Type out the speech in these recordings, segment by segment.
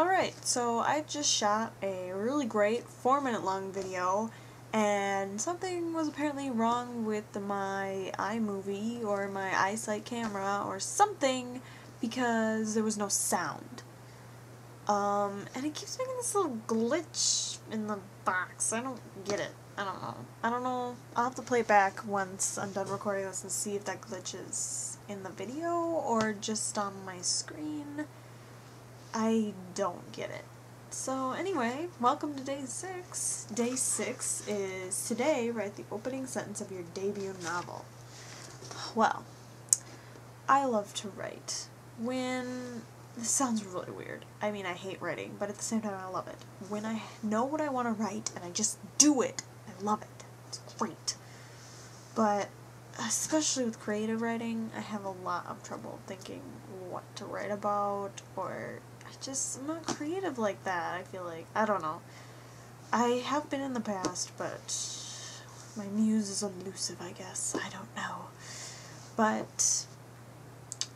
Alright, so I just shot a really great four minute long video and something was apparently wrong with my iMovie or my iSight camera or something because there was no sound. Um, and it keeps making this little glitch in the box. I don't get it. I don't know. I don't know. I'll have to play it back once I'm done recording this and see if that glitch is in the video or just on my screen. I don't get it. So anyway, welcome to day six. Day six is today write the opening sentence of your debut novel. Well, I love to write. When this sounds really weird. I mean, I hate writing, but at the same time, I love it. When I know what I want to write and I just do it, I love it. It's great. But especially with creative writing, I have a lot of trouble thinking what to write about or I just, I'm not creative like that, I feel like. I don't know. I have been in the past, but my muse is elusive, I guess. I don't know. But,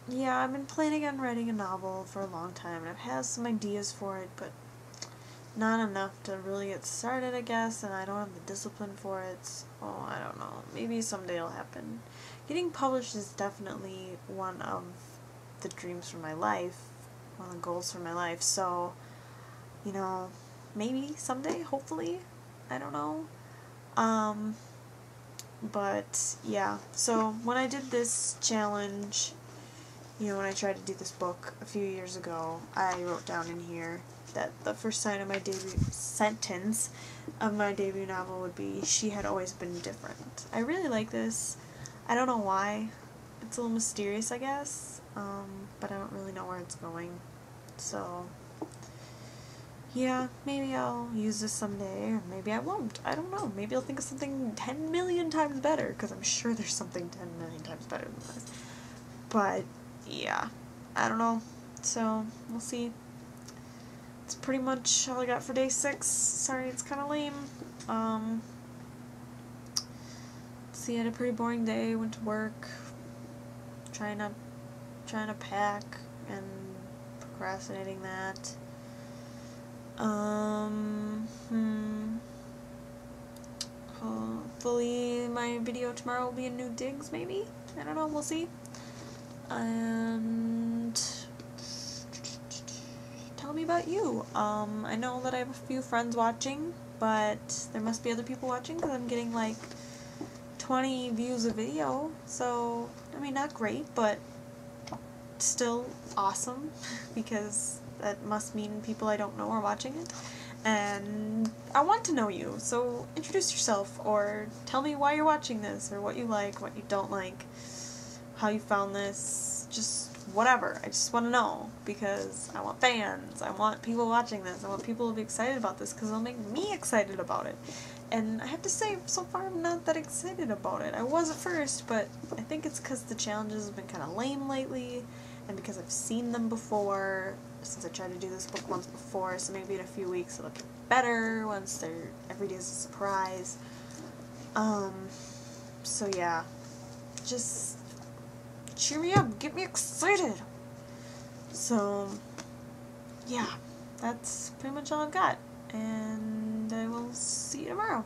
yeah, I've been planning on writing a novel for a long time, and I've had some ideas for it, but not enough to really get started, I guess, and I don't have the discipline for it. So, oh, I don't know. Maybe someday it'll happen. Getting published is definitely one of the dreams for my life, one of the goals for my life. So, you know, maybe someday, hopefully, I don't know. Um, but yeah, so when I did this challenge, you know, when I tried to do this book a few years ago, I wrote down in here that the first sign of my debut sentence of my debut novel would be she had always been different. I really like this. I don't know why. It's a little mysterious, I guess um, but I don't really know where it's going. So, yeah, maybe I'll use this someday, or maybe I won't. I don't know. Maybe I'll think of something 10 million times better, because I'm sure there's something 10 million times better than this. But, yeah, I don't know. So, we'll see. That's pretty much all I got for day six. Sorry, it's kind of lame. Um, see, I had a pretty boring day. Went to work. Trying not trying to pack and procrastinating that. Um, hmm. Hopefully my video tomorrow will be a new digs, maybe? I don't know, we'll see. And tell me about you. Um, I know that I have a few friends watching, but there must be other people watching because I'm getting like 20 views a video. So, I mean, not great, but still awesome because that must mean people I don't know are watching it. And I want to know you, so introduce yourself or tell me why you're watching this or what you like, what you don't like, how you found this, just whatever. I just want to know because I want fans. I want people watching this. I want people to be excited about this because it'll make me excited about it. And I have to say, so far I'm not that excited about it. I was at first, but I think it's because the challenges have been kind of lame lately and because I've seen them before since I tried to do this book once before so maybe in a few weeks it'll get better once they're every day is a surprise um so yeah just cheer me up. Get me excited. So yeah that's pretty much all I've got. And I will see you tomorrow